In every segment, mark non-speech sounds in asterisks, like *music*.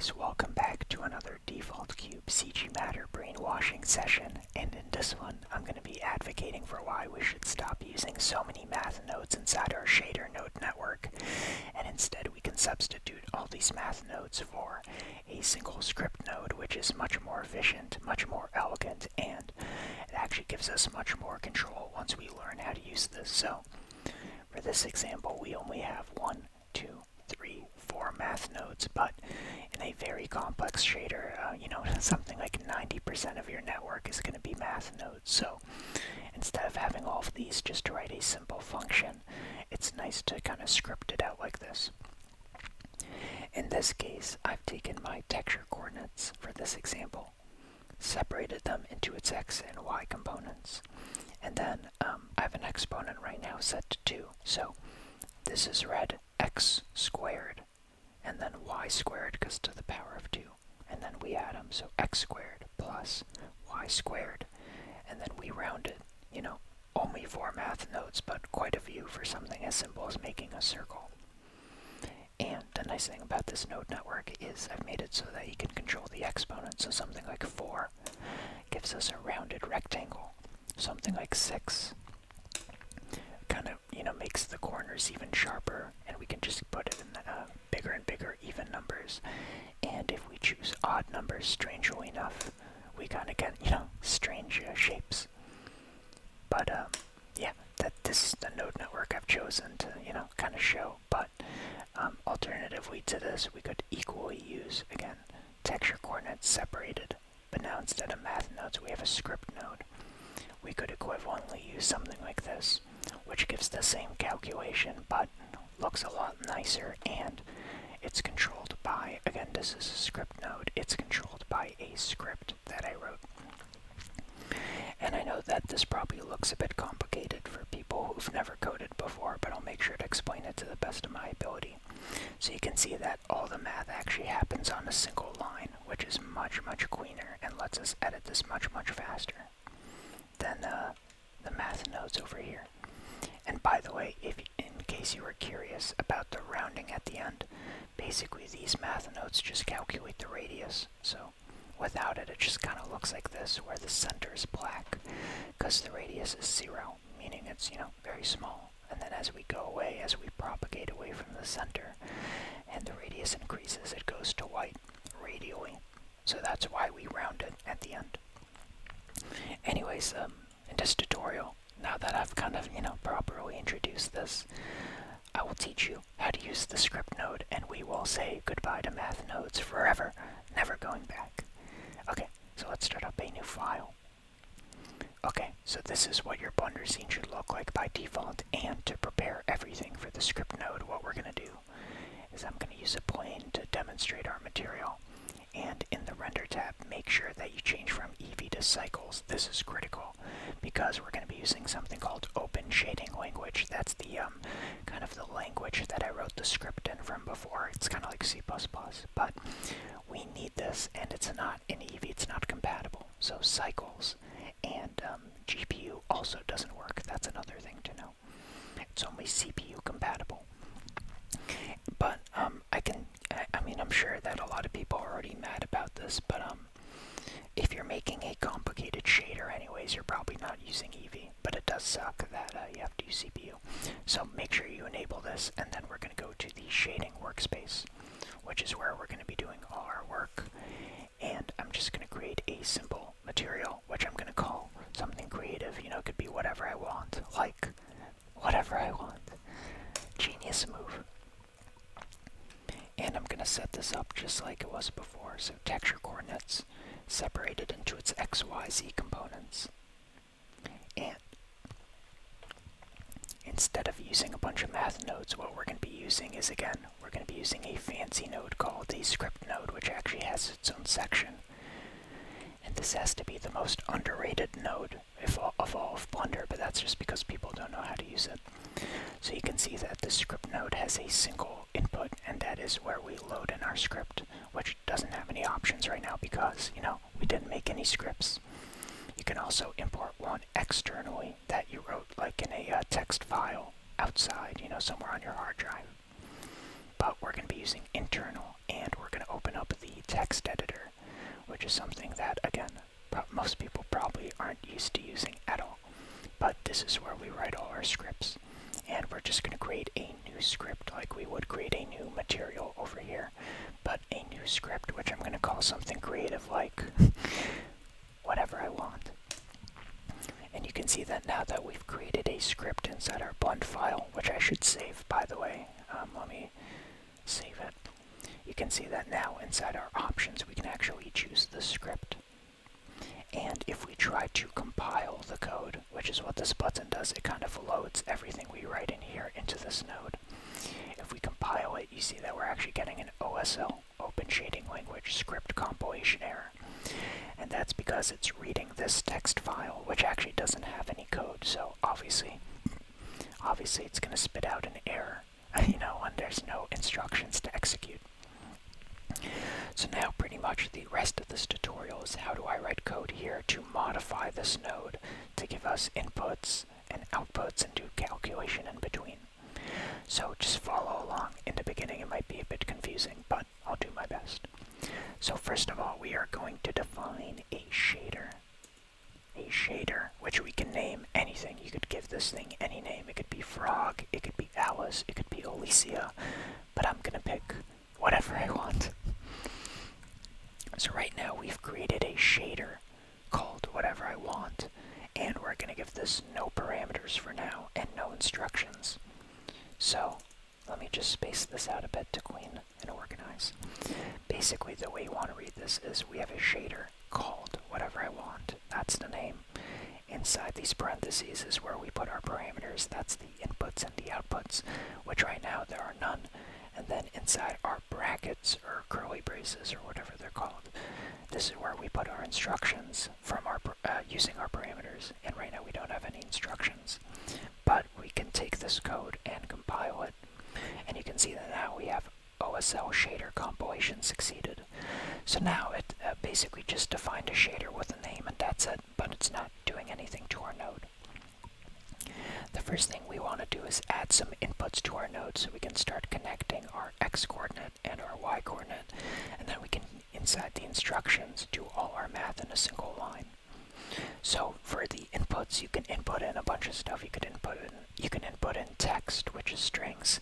guys, welcome back to another Default Cube CG Matter brainwashing session, and in this one, I'm going to be advocating for why we should stop using so many math nodes inside our shader node network, and instead we can substitute all these math nodes for a single script node, which is much more efficient, much more elegant, and it actually gives us much more control once we learn how to use this. So, for this example, we only have one, two, three, four math nodes, but in a very complex shader, uh, you know, *laughs* something like 90% of your network is going to be math nodes. So instead of having all of these just to write a simple function, it's nice to kind of script it out like this. In this case, I've taken my texture coordinates for this example, separated them into its x and y components, and then um, I have an exponent right now set to 2. So this is red x squared, and then y squared goes to the power of 2. And then we add them, so x squared plus y squared. And then we round it, you know, only four math nodes, but quite a few for something as simple as making a circle. And the nice thing about this node network is I've made it so that you can control the exponent. So something like 4 gives us a rounded rectangle. Something like 6 kind of, you know, makes the corners even sharper, and we can just put it in uh, bigger and bigger even numbers. And if we choose odd numbers, strangely enough, we kind of get, you know, strange uh, shapes. But, um, yeah, that this is the node network I've chosen to, you know, kind of show. But, um, alternatively to this, we could equally use, again, texture coordinates separated. But now instead of math nodes, we have a script node. We could equivalently use something like this which gives the same calculation but looks a lot nicer and it's controlled by, again this is a script node, it's controlled by a script that I wrote. And I know that this probably looks a bit complicated for people who've never coded before, but I'll make sure to explain it to the best of my ability. So you can see that all the math actually happens on a single line, which is much, much cleaner and lets us edit this much, much faster than uh, the math nodes over here. And by the way, if case you were curious about the rounding at the end, basically these math nodes just calculate the radius. So without it, it just kind of looks like this, where the center is black, because the radius is zero, meaning it's, you know, very small. And then as we go away, as we propagate away from the center, and the radius increases, it goes to white radially. So that's why we round it at the end. Anyways, um, in this tutorial, now that I've kind of, you know, properly introduced this, I will teach you how to use the script node, and we will say goodbye to math nodes forever, never going back. Okay, so let's start up a new file. Okay, so this is what your Blender scene should look like by default, and to prepare everything for the script node, what we're going to do is I'm going to use a plane to demonstrate our material. And in the render tab, make sure that you change from Eevee to cycles. This is critical because we're going to be using something called Open Shading Language. That's the um, kind of the language that I wrote the script in from before. It's kind of like C++, but we need this, and it's not in Eevee. It's not compatible. So cycles and um, GPU also doesn't work. That's another thing to know. It's only CPU compatible. But um, I can, I, I mean, I'm sure that a lot of people are already mad about this, but um, if you're making a complicated shader anyways, you're probably not using Eevee, but it does suck that uh, you have to use CPU. So make sure you enable this, and then we're going to go to the shading workspace, which is where we're going to be doing all our work. And I'm just going to create a simple material, which I'm going to call something creative. You know, it could be whatever I want, like whatever I want. Genius move. And I'm going to set this up just like it was before. So texture coordinates separated into its XYZ components. And instead of using a bunch of math nodes, what we're going to be using is, again, we're going to be using a fancy node called a script node, which actually has its own section. And this has to be the most underrated node of all of Blender, but that's just because people don't know how to use it. So you can see that the script node has a single input, and that is where we load in our script, which doesn't have any options right now because, you know, we didn't make any scripts. You can also import one externally that you wrote like in a uh, text file outside, you know, somewhere on your hard drive. But we're going to be using internal, and we're going to open up the text editor, which is something that, again, most people probably aren't used to using at all. But this is where we write all our scripts. And we're just going to create a new script like we would create a new material over here. But a new script, which I'm going to call something creative like *laughs* whatever I want. And you can see that now that we've created a script inside our blend file, which I should save by the way. Um, let me save it. You can see that now inside our options we can actually choose the script. And if we try to compile the code, which is what this button does, it kind of loads everything we write in here into this node. If we compile it, you see that we're actually getting an OSL, Open Shading Language, script compilation error. And that's because it's reading this text file, which actually doesn't have any code, so obviously, obviously it's going to spit out an error, *laughs* you know, when there's no instructions to execute. So now pretty much the rest of this tutorial is how do I write code here to modify this node to give us inputs and outputs and do calculation in between. So just follow along. In the beginning it might be a bit confusing, but I'll do my best. So first of all, we are going to define a shader. A shader, which we can name anything. You could give this thing any name. It could be Frog, it could be Alice, it could be Alicia, but I'm gonna pick whatever I want. So right now we've created a shader called whatever I want, and we're gonna give this no parameters for now and no instructions. So let me just space this out a bit to clean and organize. Basically the way you want to read this is we have a shader called whatever I want. That's the name. Inside these parentheses is where we put our parameters. That's the inputs and the outputs, which right now there are none. And then inside our brackets or curly braces or whatever they're called, this is where we put our instructions from our uh, using our parameters. And right now we don't have any instructions, but we can take this code and compile it. And you can see that now we have OSL shader compilation succeeded. So now it uh, basically just defined a shader with a name and that's it, but it's not doing anything to our node. The first thing we want to do is add some inputs to our node so we can start connecting our x coordinate and our y coordinate, and then we can, inside the instructions, do all our math in a single line. So for the inputs, you can input in a bunch of stuff. You could input in you can input in text, which is strings.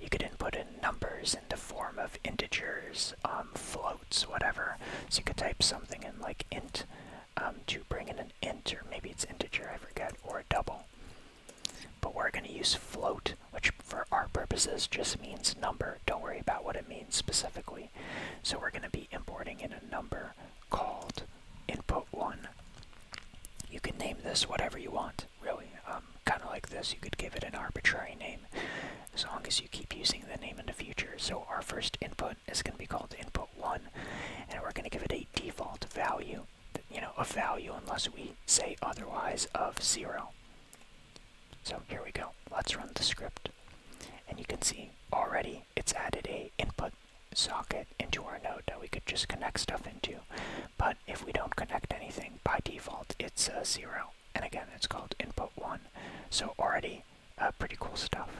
You could input in numbers in the form of integers, um, floats, whatever. So you could type something in like int um, to bring in an int, or maybe it's integer, I forget, or a double. But we're going to use float, which for our purposes just means number. Don't worry about what it means specifically. So we're going to be importing in a number called input1. You can name this whatever you want, really. Um, kind of like this, you could give it an arbitrary name, as long as you keep using the name in the future. So our first input is going to be called input1, and we're going to give it a default value, you know, a value unless we say otherwise of 0. So here we go. Let's run the script. And you can see already it's added a input socket into our node that we could just connect stuff into. But if we don't connect anything, by default it's a 0. And again, it's called input 1. So already uh, pretty cool stuff.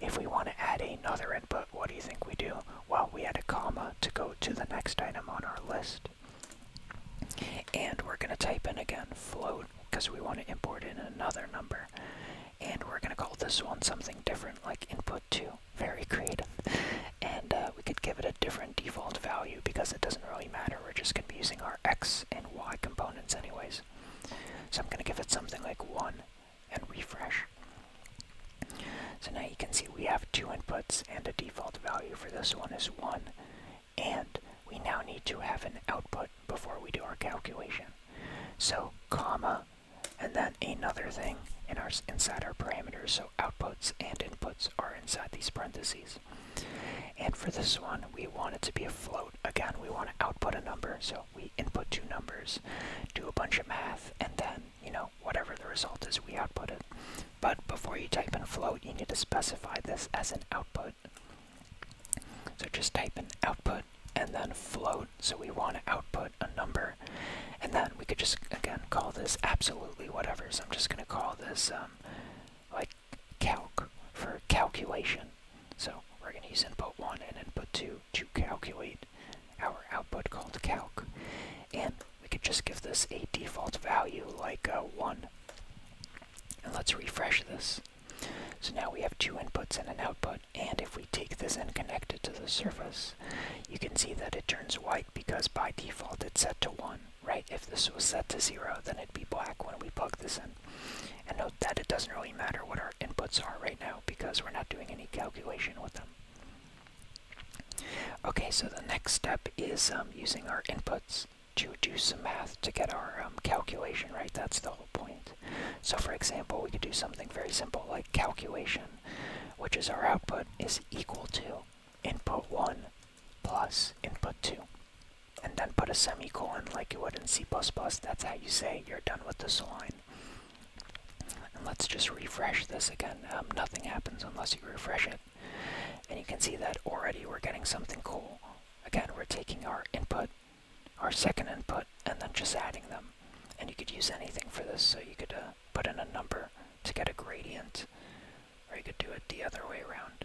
If we want to add another input, what do you think we do? Well, we add a comma to go to the next item on our list. And we're going to type in again float because we want to import in another number. And we're going to call this one something different like input 2. Very *laughs* creative. And uh, we could give it a different default value because it doesn't really matter. We're just going to be using our x and y components anyways. So I'm going to give it something like 1 and refresh. So now you can see we have two inputs and a default value for this one is 1. And we now need to have an output before we do our calculation. So comma and then another thing in our inside our parameters. So outputs and inputs are inside these parentheses. And for this one, we want it to be a float. Again, we want to output a number, so we input two numbers, do a bunch of math, and then, you know, whatever the result is, we output it. But before you type in float, you need to specify this as an output. So just type in output and then float. So we want to output a number. And then we could just, again, call this absolutely whatever. So I'm just going to call this, um, like, calc for calculation. So we're going to use input 1 and input 2 to calculate our output. Called calc. And we could just give this a default value like uh, 1. And let's refresh this. So now we have two inputs and an output, and if we take this and connect it to the surface, you can see that it turns white because by default it's set to 1, right? If this was set to 0, then it'd be black when we plug this in. And note that it doesn't really matter what our inputs are right now because we're not doing any calculation with them. Okay, so the next step is um, using our inputs to do some math to get our um, calculation right. That's the whole point. So for example, we could do something very simple like calculation, which is our output is equal to input 1 plus input 2. And then put a semicolon like you would in C++. That's how you say you're done with this line. And let's just refresh this again. Um, nothing happens unless you refresh it. And you can see that already we're getting something cool. Again, we're taking our input our second input and then just adding them. And you could use anything for this, so you could uh, put in a number to get a gradient, or you could do it the other way around.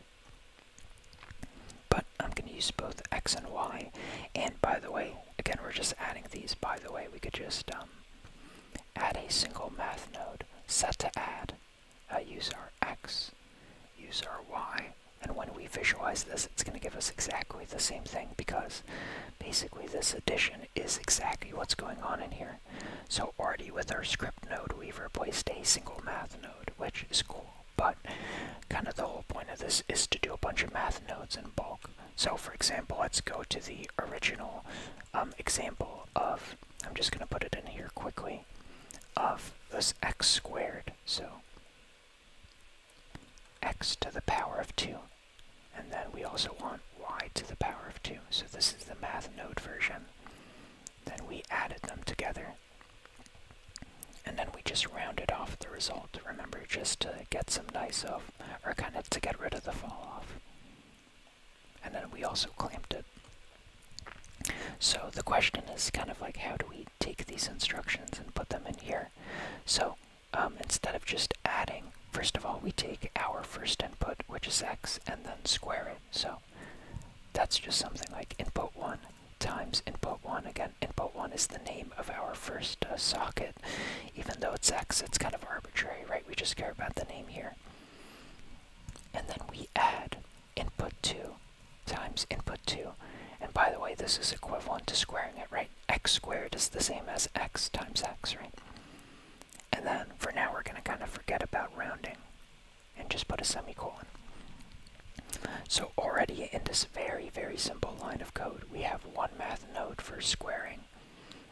But I'm going to use both x and y, and by the way, again, we're just adding these. By the way, we could just um, add a single math node, set to add, uh, use our x, use our y, and when we visualize this, it's going to give us exactly the same thing because basically this addition is exactly what's going on in here. So already with our script node, we've replaced a single math node, which is cool. But kind of the whole point of this is to do a bunch of math nodes in bulk. So for example, let's go to the original um, example of, I'm just going to put it in here quickly, of this x squared. So x to the power of 2. And then we also want y to the power of 2. So this is the math node version. Then we added them together. And then we just rounded off the result. Remember, just to get some nice off, or kind of to get rid of the fall off. And then we also clamped it. So the question is kind of like, how do we take these instructions and put them in here? So um, instead of just adding First of all, we take our first input, which is x, and then square it. So that's just something like input 1 times input 1. Again, input 1 is the name of our first uh, socket. Even though it's x, it's kind of arbitrary, right? We just care about the name here. And then we add input 2 times input 2. And by the way, this is equivalent to squaring it, right? x squared is the same as x times x, right? And then for now, forget about rounding and just put a semicolon. So already in this very, very simple line of code, we have one math node for squaring,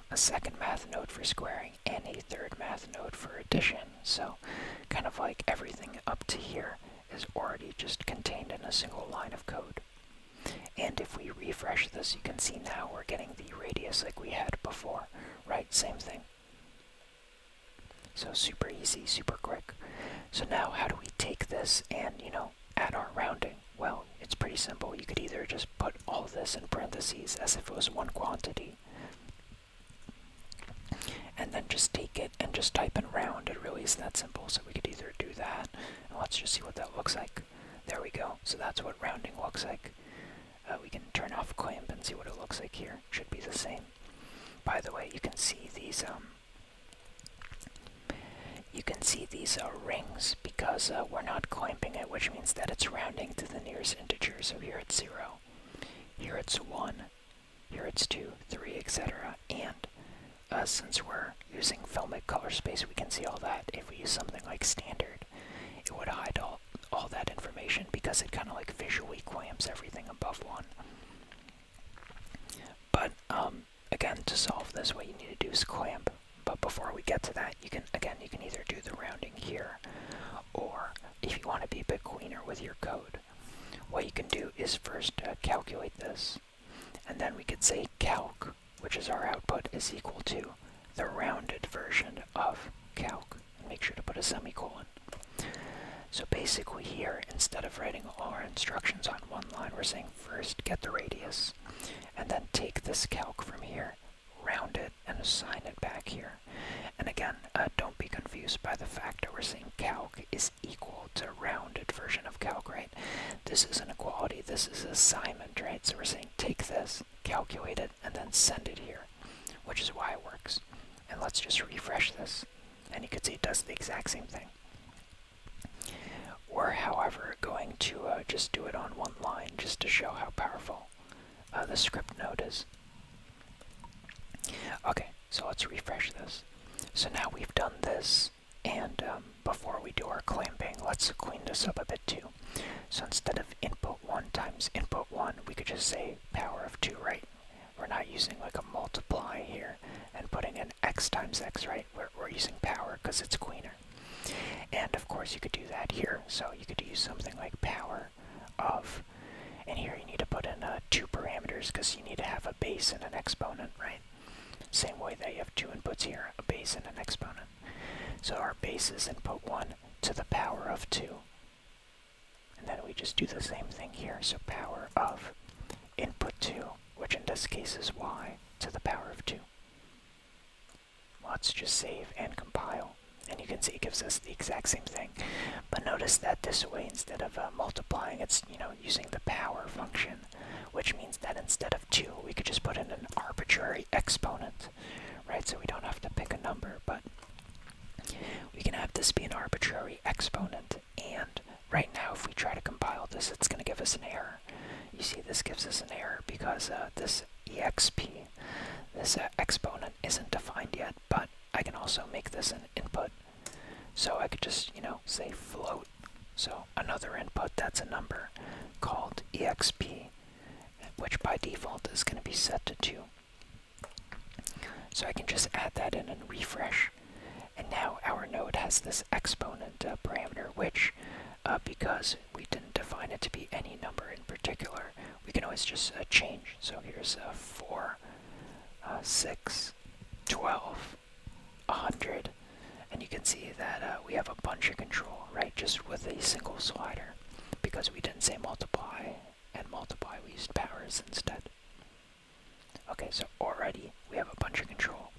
a second math node for squaring, and a third math node for addition. So kind of like everything up to here is already just contained in a single line of code. And if we refresh this, you can see now we're getting the radius like we had before, right? Same thing. So super easy, super quick. So now how do we take this and, you know, add our rounding? Well, it's pretty simple. You could either just put all this in parentheses as if it was one quantity. And then just take it and just type in round. It really is that simple. So we could either do that. And let's just see what that looks like. There we go. So that's what rounding looks like. Uh, we can turn off clamp and see what it looks like here. Should be the same. By the way, you can see these um, you can see these uh, rings because uh, we're not clamping it, which means that it's rounding to the nearest integer. So here it's 0, here it's 1, here it's 2, 3, etc. And uh, since we're using filmic color space, we can see all that. If we use something like standard, it would hide all, all that information because it kind of like visually clamps everything above 1. But um, again, to solve this, what you need to do is clamp but before we get to that, you can again you can either do the rounding here, or if you want to be a bit cleaner with your code, what you can do is first uh, calculate this, and then we could say calc, which is our output, is equal to the rounded version of calc. And make sure to put a semicolon. So basically here, instead of writing all our instructions on one line, we're saying first get the radius, and then take this calc from here round it and assign it back here. And again, uh, don't be by the fact that we're saying calc is equal to rounded version of calc, right? This is an equality this is assignment, right? So we're saying take this, calculate it, and then send it here, which is why it works. And let's just refresh this, and you can see it does the exact same thing. We're, however, going to uh, just do it on one line just to show how powerful uh, the script node is. Okay, so let's refresh this. So now we've done this, and um, before we do our clamping, let's clean this up a bit too. So instead of input 1 times input 1, we could just say power of 2, right? We're not using like a multiply here and putting in x times x, right? We're, we're using power because it's cleaner. And of course you could do that here. So you could use something like power of, and here you need to put in uh, two parameters because you need to have a base and an exponent, right? Same way that you have two inputs here, a base and an exponent. So our base is input 1 to the power of 2. And then we just do the same thing here, so power of input 2, which in this case is y, to the power of 2. Let's just save and compile. And you can see it gives us the exact same thing. But notice that this way, instead of uh, multiplying, it's, you know, using the power function, which means that instead of 2, we could just put in an arbitrary exponent, right? So we don't have to pick a number, but we can have this be an arbitrary exponent. And right now, if we try to compile this, it's going to give us an error. You see, this gives us an error because uh, this exp, this uh, exponent, isn't defined yet, but I can also make this an input. So I could just, you know, say float. So another input that's a number called exp, which by default is going to be set to 2. So I can just add that in and refresh. And now our node has this exponent uh, parameter, which, uh, because we didn't define it to be any number in particular, we can always just uh, change. So here's uh, 4, uh, 6, 12, 100, and you can see that uh, we have a bunch of control, right, just with a single slider, because we didn't say multiply and multiply, we used powers instead. Okay, so already we have a bunch of control.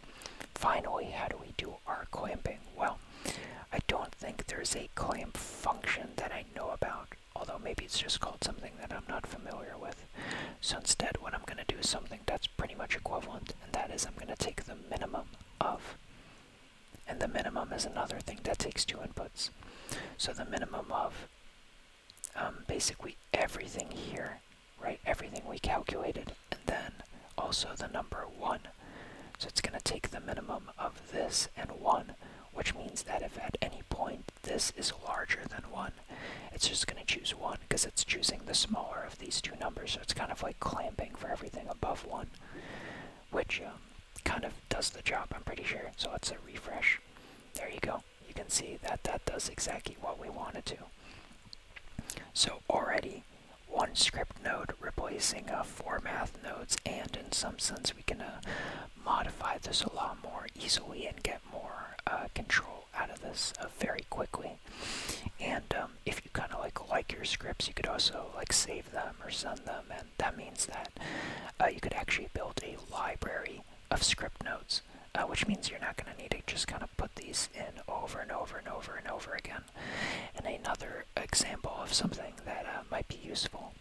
Finally, how do we do our clamping? Well, think there's a clamp function that I know about, although maybe it's just called something that I'm not familiar with. So instead, what I'm going to do is something that's pretty much equivalent, and that is I'm going to take the minimum of and the minimum is another thing that takes two inputs. So the minimum of um, basically everything here, right? Everything we calculated, and then also the number 1. So it's going to take the minimum of this and 1, which means that if at any point this is larger than 1, it's just going to choose 1 because it's choosing the smaller of these two numbers. So it's kind of like clamping for everything above 1, which um, kind of does the job, I'm pretty sure. So let's a refresh. There you go. You can see that that does exactly what we wanted to. So already one script node replacing uh, four math nodes, and in some sense we can uh, modify this a lot more easily and get more uh, control out of this uh, very quickly. And um, if you kind of like like your scripts, you could also like save them or send them, and that means that uh, you could actually build a library of script nodes, uh, which means you're not going to need to just kind of put these in over and over and over and over again. And another example of something that uh, might be useful,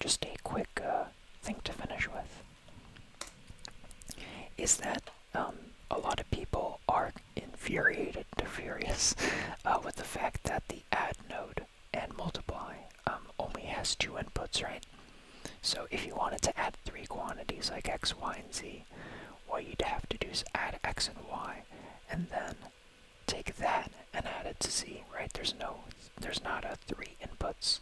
just a quick uh, thing to finish with, is that um, a lot of people are infuriated to furious uh, with the fact that the add node and multiply um, only has two inputs, right? So if you wanted to add three quantities like x, y, and z, what you'd have to do is add x and y, and then take that and add it to z, right? There's no, there's not a three inputs,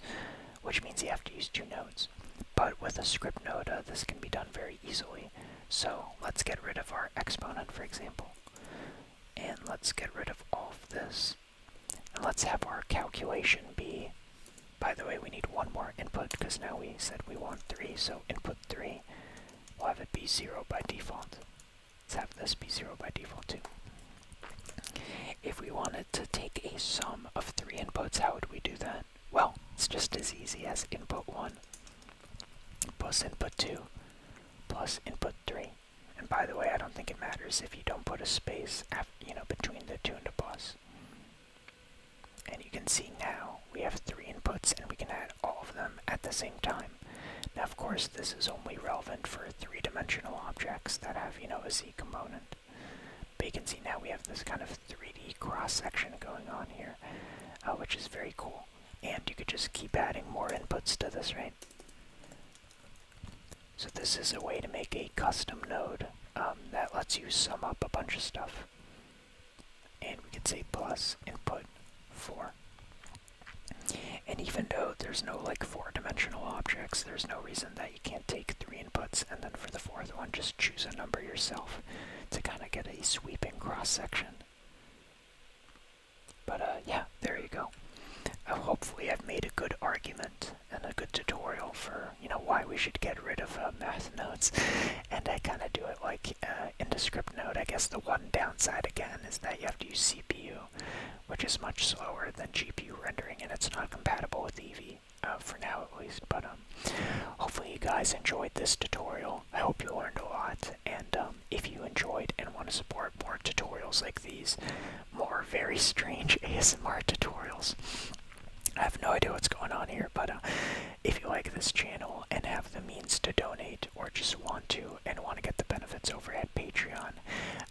which means you have to use two nodes. But with a script node, uh, this can be done very easily. So let's get rid of our exponent, for example. Let's get rid of all of this. And let's have our calculation be, by the way, we need one more input because now we said we want three, so input three, we'll have it be zero by default. Let's have this be zero by default too. If we wanted to take a sum of three inputs, how would we do that? Well, it's just as easy as input 1 plus input 2 plus input 3. And by the way, I don't think it matters if you don't put a space after, you know, between the 2 and the plus. And you can see now we have three inputs and we can add all of them at the same time. Now, of course, this is only relevant for three-dimensional objects that have, you know, a Z component. But you can see now we have this kind of 3D cross-section going on here, uh, which is very cool. And you could just keep adding more inputs to this, right? So this is a way to make a custom node um, that lets you sum up a bunch of stuff. And we could say plus input 4. And even though there's no like four-dimensional objects, there's no reason that you can't take three inputs and then for the fourth one just choose a number yourself to kind of get a sweeping cross-section. But uh, yeah, there you go. Hopefully I've made a good argument and a good tutorial for, you know, why we should get rid of uh, math nodes. And I kind of do it like uh, in the script node. I guess the one downside again is that you have to use CPU, which is much slower than GPU rendering, and it's not compatible with Eevee. Uh, for now at least, but um, hopefully you guys enjoyed this tutorial. I hope you learned a lot, and um, if you enjoyed and want to support more tutorials like these, more very strange *laughs* ASMR tutorials, I have no idea what's going on here, but uh, if you like this channel and have the means to donate or just want to and want to get the benefits over at Patreon,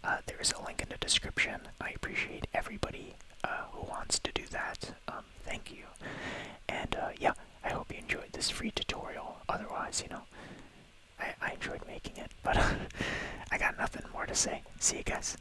uh, there is a link in the description. I appreciate everybody uh, who wants to do that. Um, thank you. And uh, yeah, I hope you enjoyed this free tutorial. Otherwise, you know, I, I enjoyed making it, but *laughs* I got nothing more to say. See you guys.